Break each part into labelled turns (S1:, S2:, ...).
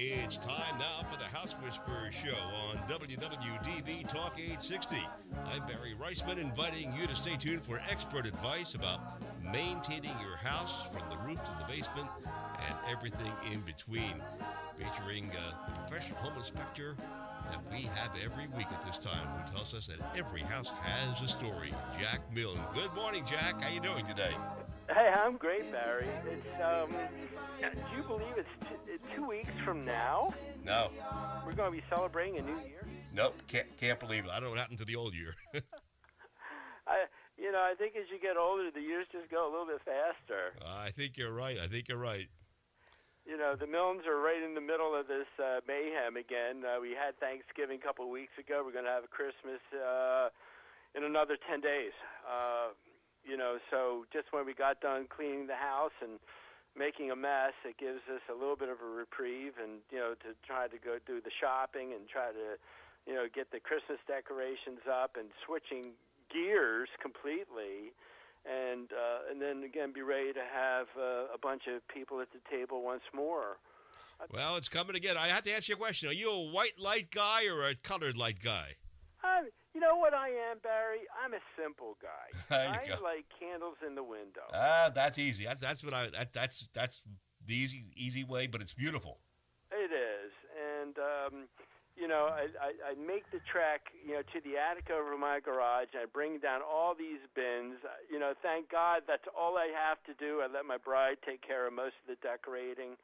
S1: It's time now for the House Whisperers Show on WWDB Talk 860. I'm Barry Reisman, inviting you to stay tuned for expert advice about maintaining your house from the roof to the basement and everything in between. Featuring uh, the professional home inspector that we have every week at this time, who tells us that every house has a story. Jack Milne. Good morning, Jack. How you doing today?
S2: Hey, I'm great, Barry. It's um, do you believe it's t- two weeks from now?
S1: No.
S2: We're going to be celebrating a new year.
S1: Nope. Can't can't believe it. I don't know what happened to the old year.
S2: I, you know, I think as you get older, the years just go a little bit faster.
S1: I think you're right. I think you're right.
S2: You know, the Milnes are right in the middle of this uh, mayhem again. Uh, we had Thanksgiving a couple of weeks ago. We're going to have a Christmas uh, in another ten days. Uh, you know, so just when we got done cleaning the house and making a mess, it gives us a little bit of a reprieve, and you know, to try to go do the shopping and try to, you know, get the Christmas decorations up and switching gears completely and uh, and then again be ready to have uh, a bunch of people at the table once more.
S1: Well, it's coming again. I have to ask you a question. Are you a white light guy or a colored light guy?
S2: I'm, you know what I am, Barry? I'm a simple guy. I
S1: go.
S2: like candles in the window.
S1: Ah, that's easy. That's that's what I that, that's that's the easy easy way, but it's beautiful.
S2: It is, and um, you know, I, I, I make the trek, you know, to the attic over my garage. I bring down all these bins. Uh, You know, thank God that's all I have to do. I let my bride take care of most of the decorating,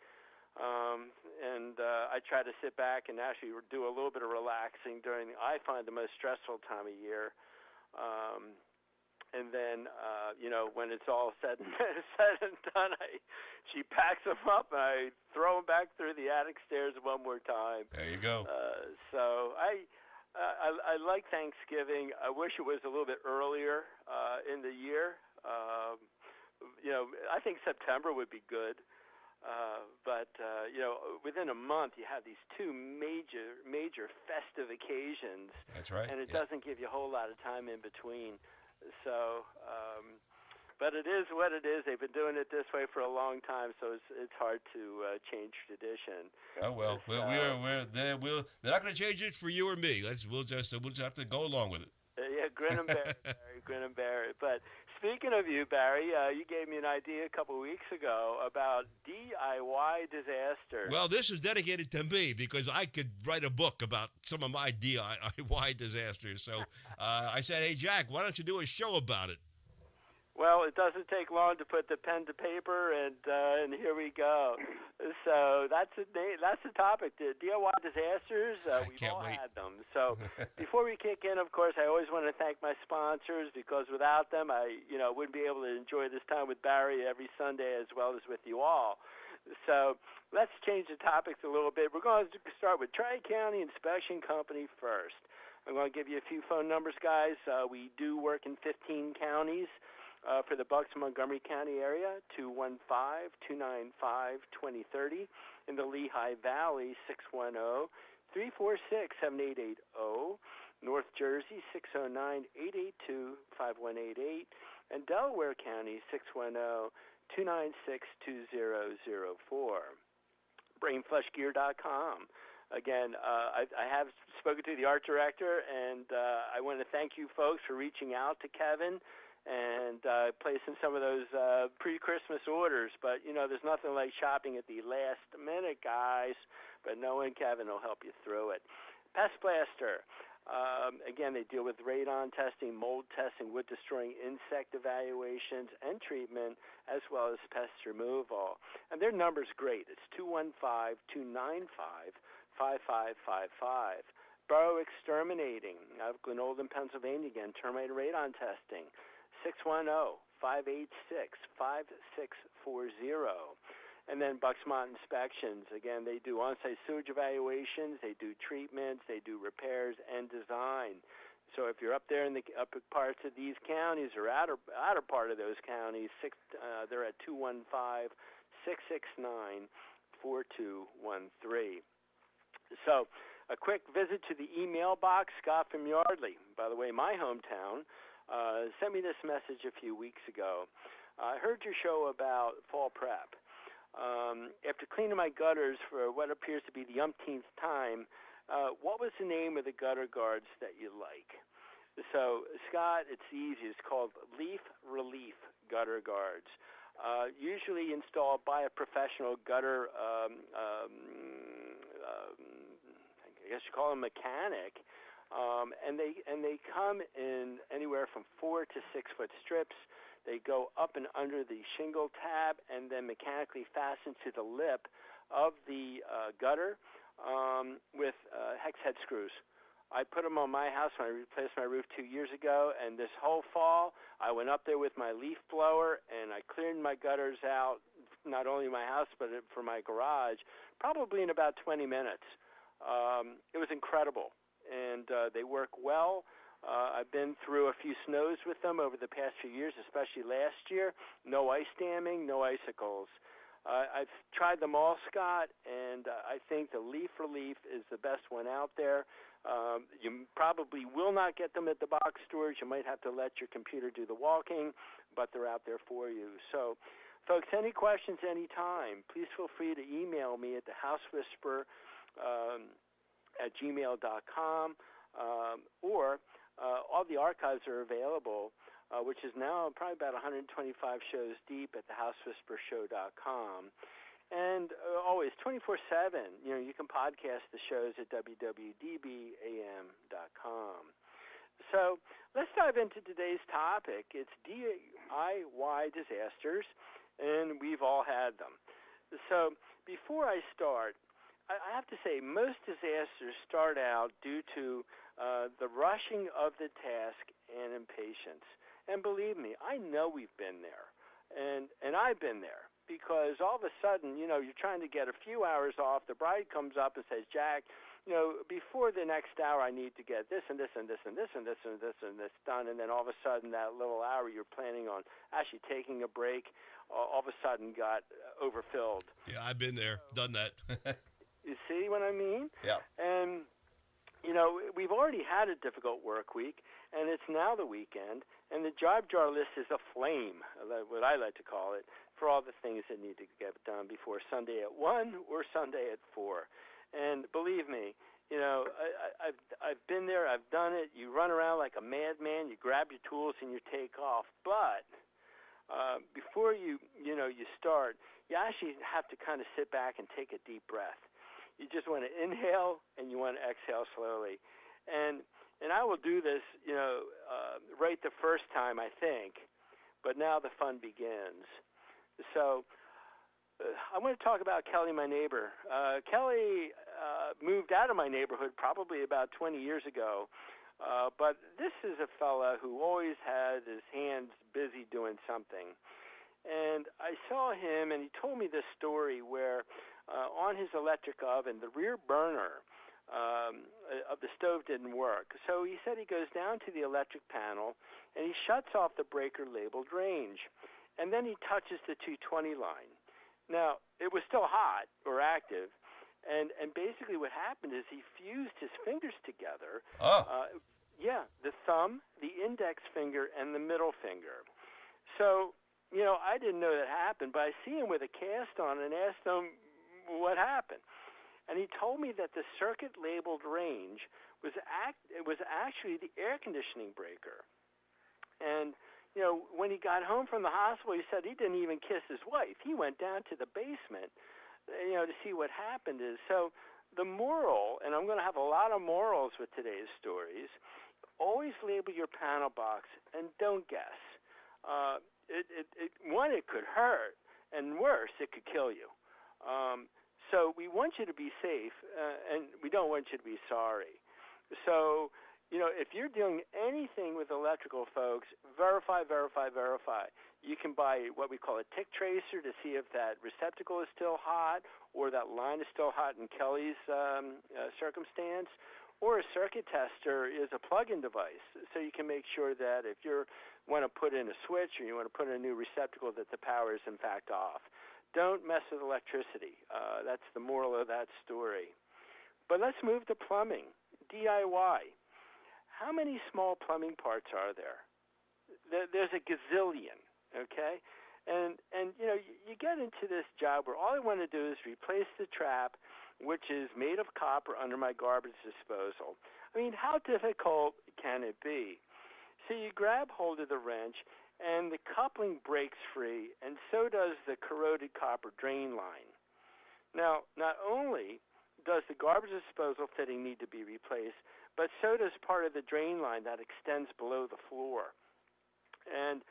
S2: um, and uh, I try to sit back and actually do a little bit of relaxing during. I find the most stressful time of year. Um, and then, uh, you know, when it's all said and said and done, I she packs them up and I throw them back through the attic stairs one more time.
S1: There you go.
S2: Uh, so I, uh, I I like Thanksgiving. I wish it was a little bit earlier uh, in the year. Um, you know, I think September would be good. Uh, but uh, you know, within a month, you have these two major major festive occasions,
S1: That's right.
S2: and it
S1: Yeah.
S2: doesn't give you a whole lot of time in between. So, um, but it is what it is. They've been doing it this way for a long time, so it's it's hard to uh, change tradition.
S1: Oh well,
S2: So-
S1: well we're we're they're, we'll, they're not going to change it for you or me. Let's we'll just we'll just have to go along with it.
S2: Uh, yeah, grin and bear, it, Barry, grin and bear. it. But speaking of you, Barry, uh, you gave me an idea a couple of weeks ago about DIY disasters.
S1: Well, this is dedicated to me because I could write a book about some of my DIY disasters. So uh, I said, hey Jack, why don't you do a show about it?
S2: Well, it doesn't take long to put the pen to paper, and uh, and here we go. So that's the that's the topic. The DIY disasters. Uh, we've all
S1: wait.
S2: had them. So before we kick in, of course, I always want to thank my sponsors because without them, I you know wouldn't be able to enjoy this time with Barry every Sunday as well as with you all. So let's change the topics a little bit. We're going to start with Tri County Inspection Company first. I'm going to give you a few phone numbers, guys. Uh, we do work in 15 counties. Uh, for the Bucks Montgomery County area, 215-295-2030. In the Lehigh Valley, 610-346-7880. North Jersey, 609-882-5188. And Delaware County, 610-296-2004. BrainFlushGear.com. Again, uh, I, I have spoken to the art director, and uh, I want to thank you folks for reaching out to Kevin and uh, placing some of those uh, pre-Christmas orders. But you know, there's nothing like shopping at the last minute, guys. But knowing Kevin will help you through it. Pest Blaster. Um, again, they deal with radon testing, mold testing, wood destroying insect evaluations and treatment, as well as pest removal. And their number's great. It's 215 295 5555. Bouro Exterminating out of Glenolden, Pennsylvania. Again, termite radon testing. 610 586 5640. And then Bucksmont Inspections. Again, they do on site sewage evaluations, they do treatments, they do repairs and design. So if you're up there in the upper parts of these counties or outer outer part of those counties, six, uh, they're at 215 669 4213. So, a quick visit to the email box. Scott from Yardley, by the way, my hometown, uh, sent me this message a few weeks ago. I heard your show about fall prep. um, after cleaning my gutters for what appears to be the umpteenth time, uh, what was the name of the gutter guards that you like? So, Scott, it's easy. It's called Leaf Relief Gutter Guards. Uh, usually installed by a professional gutter, um, um, um, I guess you call them mechanic, um, and they and they come in anywhere from four to six foot strips. They go up and under the shingle tab and then mechanically fasten to the lip of the uh, gutter um, with uh, hex head screws. I put them on my house when I replaced my roof two years ago, and this whole fall I went up there with my leaf blower and I cleared my gutters out, not only my house but for my garage, probably in about 20 minutes. Um, it was incredible, and uh, they work well. Uh, I've been through a few snows with them over the past few years, especially last year. No ice damming, no icicles. Uh, I've tried them all, Scott, and uh, I think the Leaf Relief is the best one out there. Um, you probably will not get them at the box stores. You might have to let your computer do the walking, but they're out there for you. So, folks, any questions anytime, please feel free to email me at the House Whisperer um, at gmail.com um, or uh, all the archives are available, uh, which is now probably about 125 shows deep at thehousewhispershow.com. And uh, always 24 7, you know, you can podcast the shows at www.dbam.com. So let's dive into today's topic. It's DIY disasters, and we've all had them. So before I start, I have to say most disasters start out due to uh, the rushing of the task and impatience. And believe me, I know we've been there, and and I've been there because all of a sudden, you know, you're trying to get a few hours off. The bride comes up and says, "Jack, you know, before the next hour, I need to get this and this and this and this and this and this and this done." And then all of a sudden, that little hour you're planning on actually taking a break, all of a sudden got overfilled.
S1: Yeah, I've been there, done that.
S2: you see what I mean?
S1: Yeah.
S2: And you know, we've already had a difficult work week, and it's now the weekend, and the job jar list is aflame, what I like to call it, for all the things that need to get done before Sunday at 1 or Sunday at 4. And believe me, you know, I, I've I've been there. I've done it. You run around like a madman. You grab your tools and you take off. But uh, before you you know you start, you actually have to kind of sit back and take a deep breath you just want to inhale and you want to exhale slowly. And and I will do this, you know, uh, right the first time I think, but now the fun begins. So uh, I want to talk about Kelly, my neighbor. Uh, Kelly uh, moved out of my neighborhood probably about 20 years ago. Uh, but this is a fella who always had his hands busy doing something. And I saw him, and he told me this story where uh, on his electric oven, the rear burner um, of the stove didn't work. So he said he goes down to the electric panel and he shuts off the breaker labeled range. And then he touches the 220 line. Now, it was still hot or active. And, and basically, what happened is he fused his fingers together.
S1: Oh.
S2: Uh, yeah, the thumb, the index finger, and the middle finger. So, you know, I didn't know that happened, but I see him with a cast on and asked him, what happened. And he told me that the circuit labeled range was act it was actually the air conditioning breaker. And you know, when he got home from the hospital, he said he didn't even kiss his wife. He went down to the basement, you know, to see what happened. Is so the moral, and I'm going to have a lot of morals with today's stories. Always label your panel box and don't guess. Uh, it, it, it, one, it could hurt, and worse, it could kill you. Um, so we want you to be safe, uh, and we don't want you to be sorry. So, you know, if you're doing anything with electrical folks, verify, verify, verify. You can buy what we call a Tic Tracer to see if that receptacle is still hot or that line is still hot in Kelly's um, uh, circumstance. Or a circuit tester is a plug-in device, so you can make sure that if you want to put in a switch or you want to put in a new receptacle, that the power is in fact off don't mess with electricity. Uh, that's the moral of that story. But let's move to plumbing, DIY. How many small plumbing parts are there? There's a gazillion, okay? And and you know you, you get into this job where all I want to do is replace the trap, which is made of copper under my garbage disposal. I mean, how difficult can it be? So you grab hold of the wrench, and the coupling breaks free, and so does the corroded copper drain line. Now, not only does the garbage disposal fitting need to be replaced, but so does part of the drain line that extends below the floor. And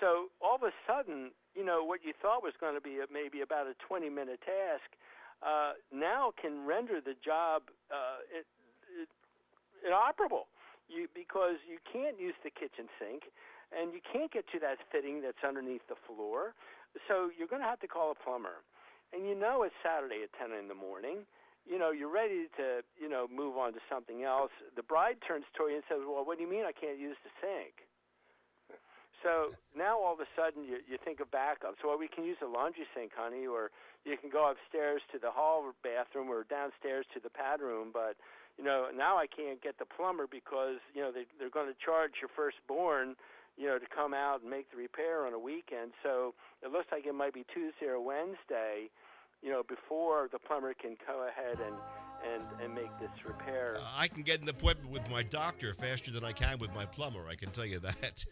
S2: so all of a sudden, you know, what you thought was going to be maybe about a 20 minute task uh, now can render the job uh, it, it, inoperable you, because you can't use the kitchen sink and you can't get to that fitting that's underneath the floor. So you're going to have to call a plumber. And you know it's Saturday at 10 in the morning. You know, you're ready to, you know, move on to something else. The bride turns to you and says, Well, what do you mean I can't use the sink? So now all of a sudden you, you think of backup. So well, we can use a laundry sink, honey, or you can go upstairs to the hall bathroom or downstairs to the pad room. But you know now I can't get the plumber because you know they, they're going to charge your firstborn, you know, to come out and make the repair on a weekend. So it looks like it might be Tuesday or Wednesday, you know, before the plumber can go ahead and and, and make this repair.
S1: Uh, I can get an appointment with my doctor faster than I can with my plumber. I can tell you that.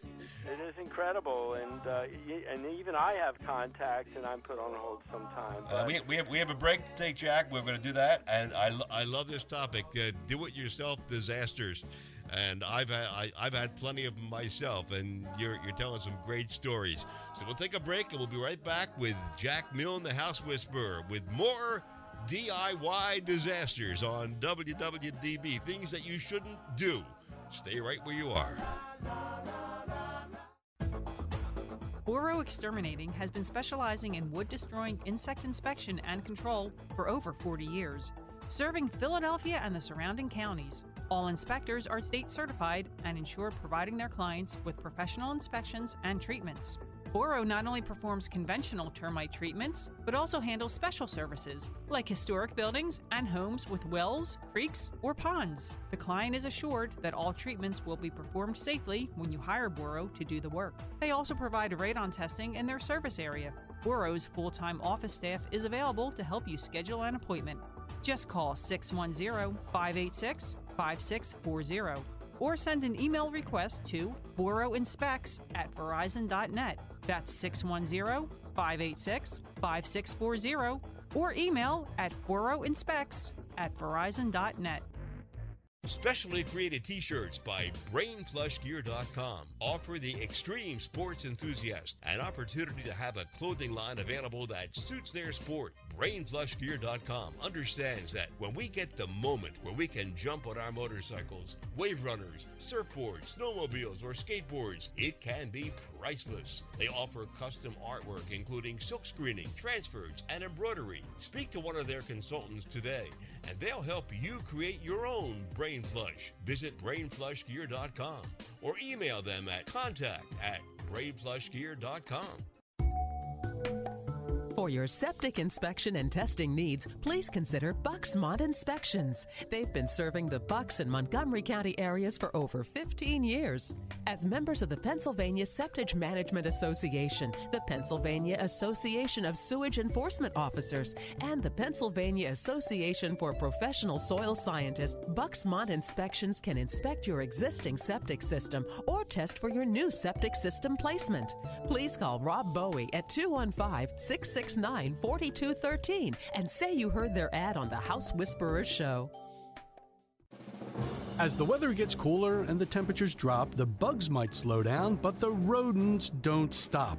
S2: It is incredible, and uh, and even I have contacts, and I'm put on hold sometimes.
S1: Uh, we, we, have, we have a break to take, Jack. We're going to do that, and I, I love this topic. Uh, do-it-yourself disasters and I've had I, have had plenty of them myself, and you're you're telling some great stories. So we'll take a break, and we'll be right back with Jack Milne, the House Whisperer, with more DIY disasters on WWDB. Things that you shouldn't do. Stay right where you are.
S3: Bouro Exterminating has been specializing in wood destroying insect inspection and control for over 40 years, serving Philadelphia and the surrounding counties. All inspectors are state certified and ensure providing their clients with professional inspections and treatments. Bouro not only performs conventional termite treatments, but also handles special services like historic buildings and homes with wells, creeks, or ponds. The client is assured that all treatments will be performed safely when you hire Bouro to do the work. They also provide radon testing in their service area. Bouro's full time office staff is available to help you schedule an appointment. Just call 610 586 5640 or send an email request to bouroinspects at verizon.net. That's 610 586 5640 or email at bouroinspects at verizon.net.
S1: Specially created t-shirts by BrainFlushGear.com offer the extreme sports enthusiast an opportunity to have a clothing line available that suits their sport. BrainFlushGear.com understands that when we get the moment where we can jump on our motorcycles, wave runners, surfboards, snowmobiles, or skateboards, it can be priceless. They offer custom artwork including silk screening, transfers, and embroidery. Speak to one of their consultants today and they'll help you create your own Brain Flush. Visit brainflushgear.com or email them at contact at brainflushgear.com.
S4: For your septic inspection and testing needs, please consider Bucksmont Inspections. They've been serving the Bucks and Montgomery County areas for over 15 years. As members of the Pennsylvania Septic Management Association, the Pennsylvania Association of Sewage Enforcement Officers, and the Pennsylvania Association for Professional Soil Scientists, Bucksmont Inspections can inspect your existing septic system or test for your new septic system placement. Please call Rob Bowie at 215 660 669 4213 and say you heard their ad on the House Whisperer Show.
S5: As the weather gets cooler and the temperatures drop, the bugs might slow down, but the rodents don't stop.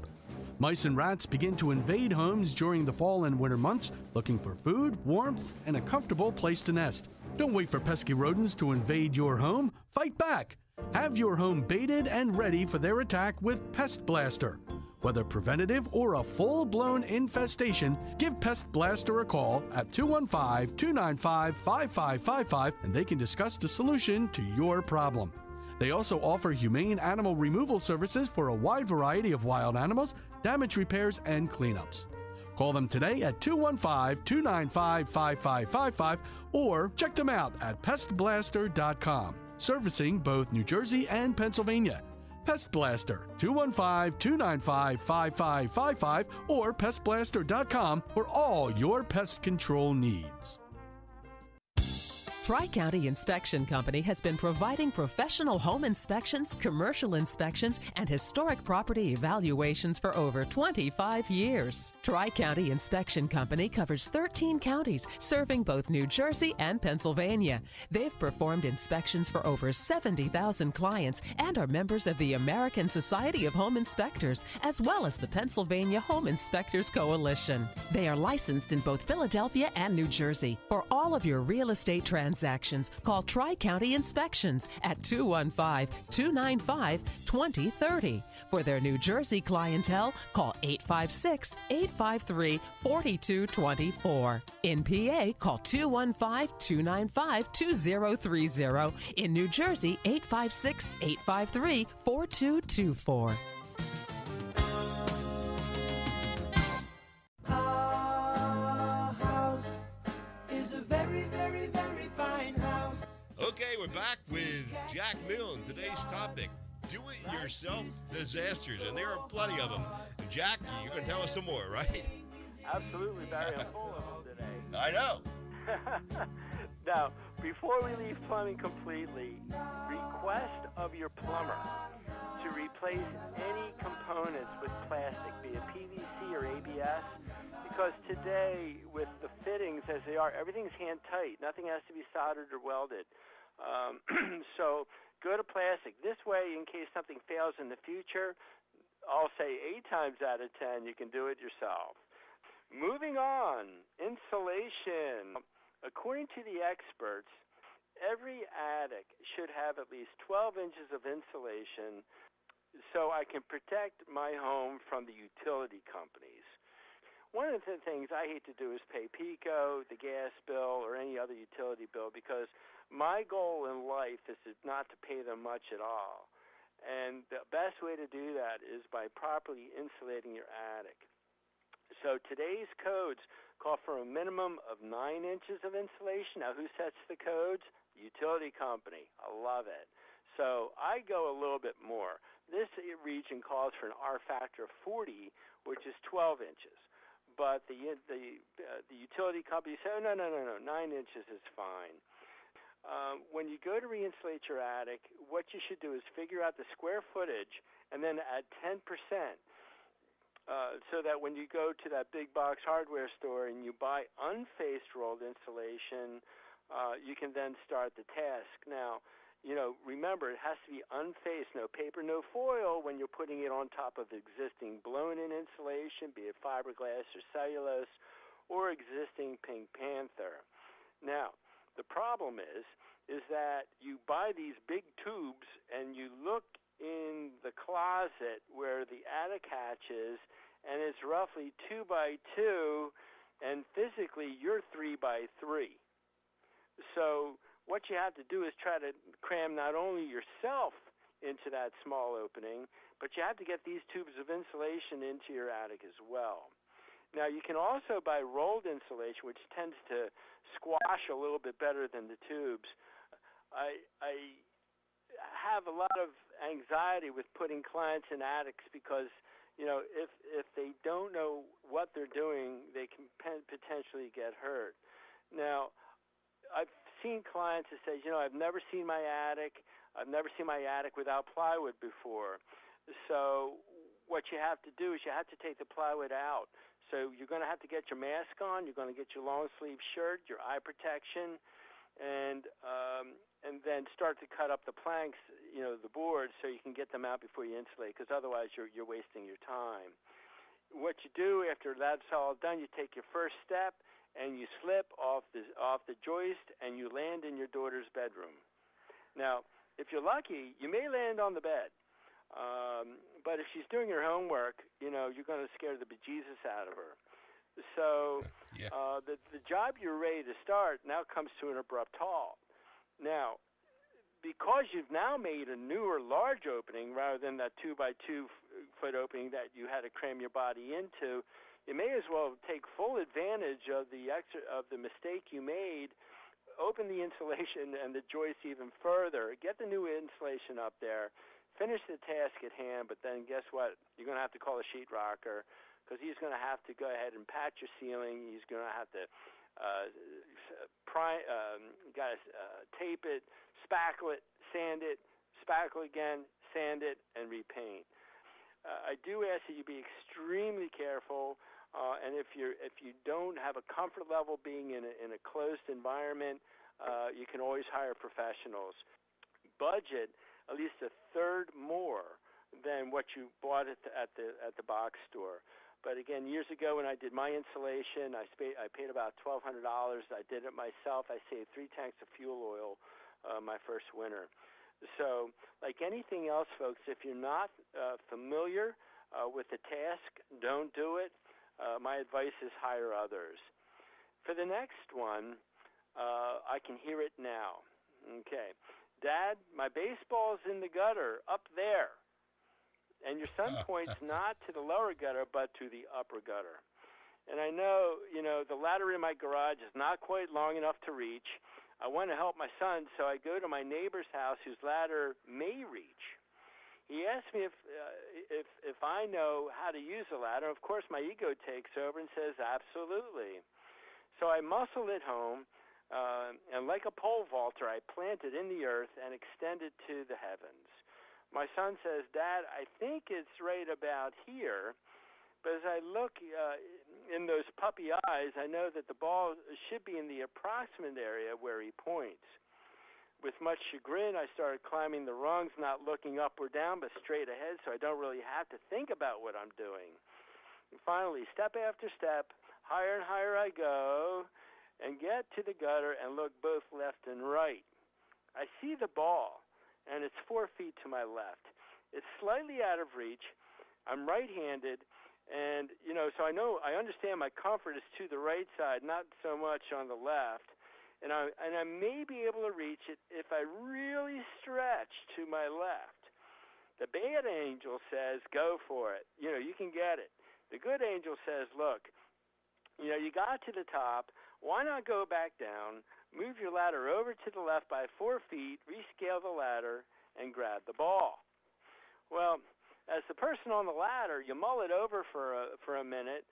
S5: Mice and rats begin to invade homes during the fall and winter months, looking for food, warmth, and a comfortable place to nest. Don't wait for pesky rodents to invade your home. Fight back. Have your home baited and ready for their attack with Pest Blaster. Whether preventative or a full blown infestation, give Pest Blaster a call at 215 295 5555 and they can discuss the solution to your problem. They also offer humane animal removal services for a wide variety of wild animals, damage repairs, and cleanups. Call them today at 215 295 5555 or check them out at pestblaster.com, servicing both New Jersey and Pennsylvania. Pest Blaster, 215 295 5555 or pestblaster.com for all your pest control needs.
S4: Tri County Inspection Company has been providing professional home inspections, commercial inspections, and historic property evaluations for over 25 years. Tri County Inspection Company covers 13 counties, serving both New Jersey and Pennsylvania. They've performed inspections for over 70,000 clients and are members of the American Society of Home Inspectors, as well as the Pennsylvania Home Inspectors Coalition. They are licensed in both Philadelphia and New Jersey. For all of your real estate transactions, transactions, call Tri County Inspections at 215 295 2030. For their New Jersey clientele, call 856 853 4224. In PA, call 215 295 2030. In New Jersey, 856 853 4224.
S1: We're back with Jack Milne. Today's topic do it yourself disasters, and there are plenty of them. And Jack, you're going to tell us some more, right?
S2: Absolutely, Barry. I'm full of them today.
S1: I know.
S2: now, before we leave plumbing completely, request of your plumber to replace any components with plastic, be it PVC or ABS, because today, with the fittings as they are, everything's hand tight. Nothing has to be soldered or welded. Um, so go to plastic. This way, in case something fails in the future, I'll say eight times out of ten, you can do it yourself. Moving on, insulation. According to the experts, every attic should have at least 12 inches of insulation so I can protect my home from the utility companies. One of the things I hate to do is pay PECO, the gas bill, or any other utility bill because my goal in life is not to pay them much at all. And the best way to do that is by properly insulating your attic. So today's codes call for a minimum of nine inches of insulation. Now, who sets the codes? Utility company. I love it. So I go a little bit more. This region calls for an R factor of 40, which is 12 inches. But the the uh, the utility company said, oh, no, no, no, no, nine inches is fine. Um, when you go to reinsulate your attic, what you should do is figure out the square footage and then add 10%. Uh, so that when you go to that big box hardware store and you buy unfaced rolled insulation, uh, you can then start the task. Now, you know, remember it has to be unfaced, no paper, no foil when you're putting it on top of existing blown in insulation, be it fiberglass or cellulose, or existing Pink Panther. Now, the problem is is that you buy these big tubes and you look in the closet where the attic hatch is and it's roughly two by two and physically you're three by three. So what you have to do is try to cram not only yourself into that small opening, but you have to get these tubes of insulation into your attic as well. Now you can also buy rolled insulation, which tends to squash a little bit better than the tubes. I I have a lot of anxiety with putting clients in attics because you know if if they don't know what they're doing, they can potentially get hurt. Now, I've seen clients that say, you know, I've never seen my attic. I've never seen my attic without plywood before. So what you have to do is you have to take the plywood out. So you're going to have to get your mask on. You're going to get your long sleeve shirt, your eye protection, and um, and then start to cut up the planks, you know, the boards, so you can get them out before you insulate. Because otherwise, you're you're wasting your time. What you do after that's all done, you take your first step and you slip off the off the joist and you land in your daughter's bedroom. Now, if you're lucky, you may land on the bed. Um, but if she's doing her homework, you know, you're going to scare the bejesus out of her. So yeah. uh, the the job you're ready to start now comes to an abrupt halt. Now, because you've now made a newer large opening rather than that two by two foot opening that you had to cram your body into, you may as well take full advantage of the extra, of the mistake you made. Open the insulation and the joists even further. Get the new insulation up there finish the task at hand, but then guess what? You're going to have to call a sheetrocker because he's going to have to go ahead and patch your ceiling. He's going to have to uh, pry, um, got to uh, tape it, spackle it, sand it, spackle again, sand it, and repaint. Uh, I do ask that you be extremely careful. Uh, and if you if you don't have a comfort level being in a, in a closed environment, uh, you can always hire professionals. Budget at least a third more than what you bought at the at the at the box store. But again, years ago when I did my insulation, I, paid I paid about twelve hundred dollars. I did it myself. I saved three tanks of fuel oil uh, my first winter. So, like anything else, folks, if you're not uh, familiar uh, with the task, don't do it. Uh, my advice is hire others. For the next one, uh, I can hear it now. Okay. Dad, my baseball's in the gutter up there. And your son points not to the lower gutter, but to the upper gutter. And I know, you know, the ladder in my garage is not quite long enough to reach. I want to help my son, so I go to my neighbor's house whose ladder may reach. He asks me if uh, if if I know how to use a ladder. Of course, my ego takes over and says absolutely. So I muscle it home, uh, and like a pole vaulter, I plant it in the earth and extend it to the heavens. My son says, "Dad, I think it's right about here." But as I look uh, in those puppy eyes, I know that the ball should be in the approximate area where he points. With much chagrin, I started climbing the rungs, not looking up or down, but straight ahead, so I don't really have to think about what I'm doing. And finally, step after step, higher and higher I go, and get to the gutter and look both left and right. I see the ball, and it's four feet to my left. It's slightly out of reach. I'm right handed, and you know, so I know I understand my comfort is to the right side, not so much on the left. And I and I may be able to reach it if I really stretch to my left. The bad angel says, "Go for it. You know, you can get it." The good angel says, "Look, you know, you got to the top. Why not go back down? Move your ladder over to the left by four feet, rescale the ladder, and grab the ball." Well, as the person on the ladder, you mull it over for a, for a minute,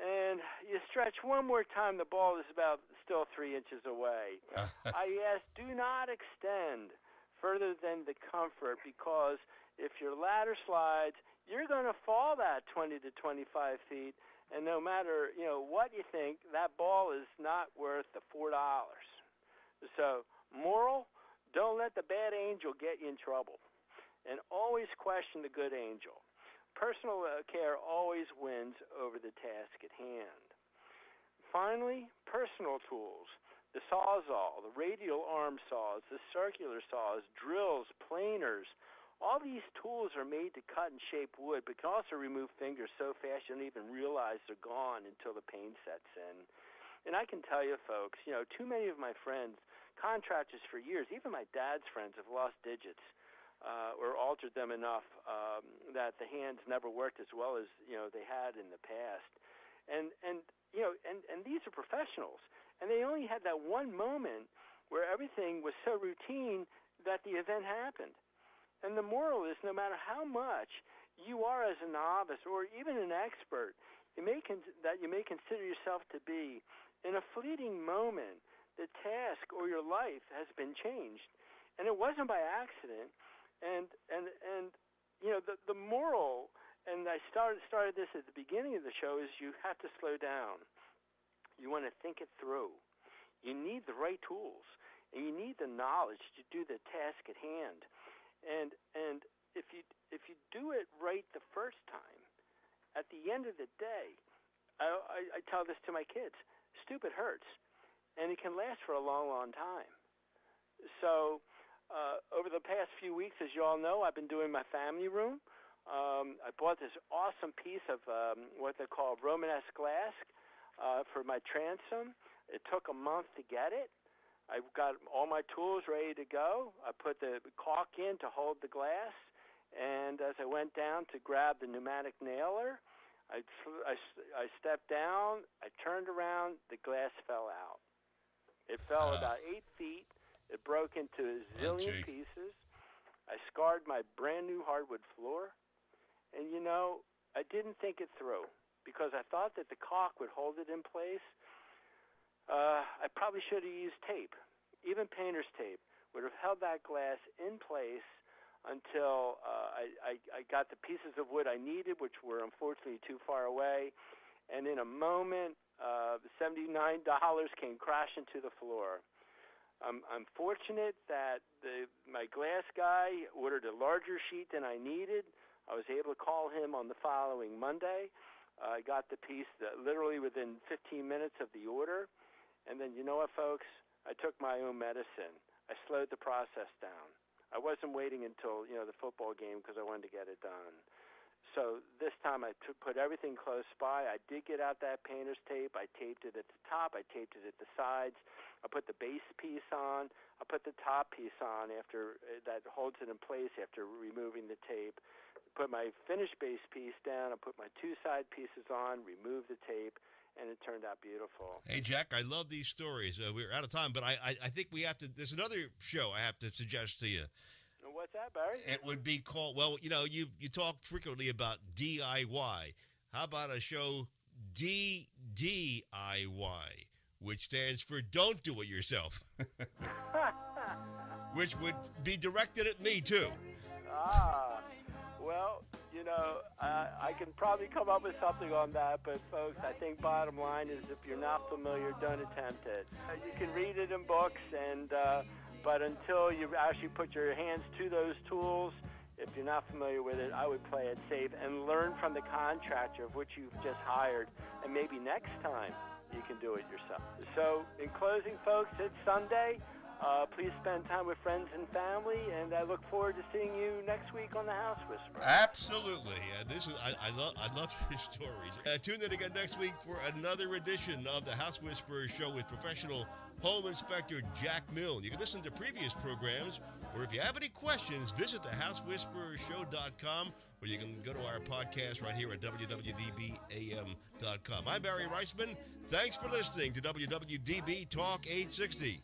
S2: and you stretch one more time. The ball is about still three inches away. I ask, do not extend further than the comfort because if your ladder slides, you're going to fall that 20 to 25 feet, and no matter you know what you think, that ball is not worth the four dollars. So, moral: don't let the bad angel get you in trouble and always question the good angel. Personal uh, care always wins over the task at hand. Finally, personal tools. The sawzall, the radial arm saws, the circular saws, drills, planers. All these tools are made to cut and shape wood, but can also remove fingers so fast you don't even realize they're gone until the pain sets in. And I can tell you, folks, you know, too many of my friends, contractors for years, even my dad's friends, have lost digits uh, or altered them enough um, that the hands never worked as well as you know they had in the past. And and you know and and these are professionals, and they only had that one moment where everything was so routine that the event happened. And the moral is, no matter how much you are as a novice or even an expert, you may con- that you may consider yourself to be, in a fleeting moment, the task or your life has been changed. And it wasn't by accident and and and you know the the moral and I started started this at the beginning of the show is you have to slow down. You want to think it through. You need the right tools and you need the knowledge to do the task at hand. And and if you if you do it right the first time, at the end of the day, I, I, I tell this to my kids: stupid hurts, and it can last for a long, long time. So uh, over the past few weeks, as you all know, I've been doing my family room. Um, I bought this awesome piece of um, what they call Romanesque glass uh, for my transom. It took a month to get it. I've got all my tools ready to go. I put the caulk in to hold the glass, and as I went down to grab the pneumatic nailer, I, I, I stepped down, I turned around, the glass fell out. It fell uh. about eight feet it broke into a zillion oh, pieces. I scarred my brand new hardwood floor, and you know, I didn't think it through because I thought that the caulk would hold it in place. Uh, I probably should have used tape. Even painter's tape would have held that glass in place until uh, I, I, I got the pieces of wood I needed, which were unfortunately too far away. And in a moment, uh, $79 came crashing to the floor. I'm, I'm fortunate that the, my glass guy ordered a larger sheet than I needed. I was able to call him on the following Monday. Uh, I got the piece that literally within 15 minutes of the order. And then, you know what, folks? I took my own medicine. I slowed the process down. I wasn't waiting until you know the football game because I wanted to get it done. So this time I t- put everything close by. I did get out that painter's tape. I taped it at the top. I taped it at the sides. I put the base piece on. I put the top piece on after uh, that holds it in place after removing the tape. Put my finished base piece down. I put my two side pieces on. Remove the tape and it turned out beautiful.
S1: Hey, Jack, I love these stories. Uh, we're out of time, but I, I, I, think we have to. There's another show I have to suggest to you.
S2: What's that, Barry?
S1: It would be called. Well, you know, you you talk frequently about DIY. How about a show DDIY, which stands for Don't Do It Yourself, which would be directed at me too.
S2: Ah, know, uh, I can probably come up with something on that, but folks, I think bottom line is if you're not familiar, don't attempt it. Uh, you can read it in books, and uh, but until you actually put your hands to those tools, if you're not familiar with it, I would play it safe and learn from the contractor of which you've just hired, and maybe next time you can do it yourself. So, in closing, folks, it's Sunday. Uh, please spend time with friends and family, and I look forward to seeing you next week on the House Whisperer.
S1: Absolutely, uh, this is I, love I love your stories. Uh, tune in again next week for another edition of the House Whisperer Show with professional Home Inspector Jack Milne. You can listen to previous programs, or if you have any questions, visit thehousewhisperershow.com, or you can go to our podcast right here at wwdbam.com. I'm Barry Reisman. Thanks for listening to WWDB Talk 860.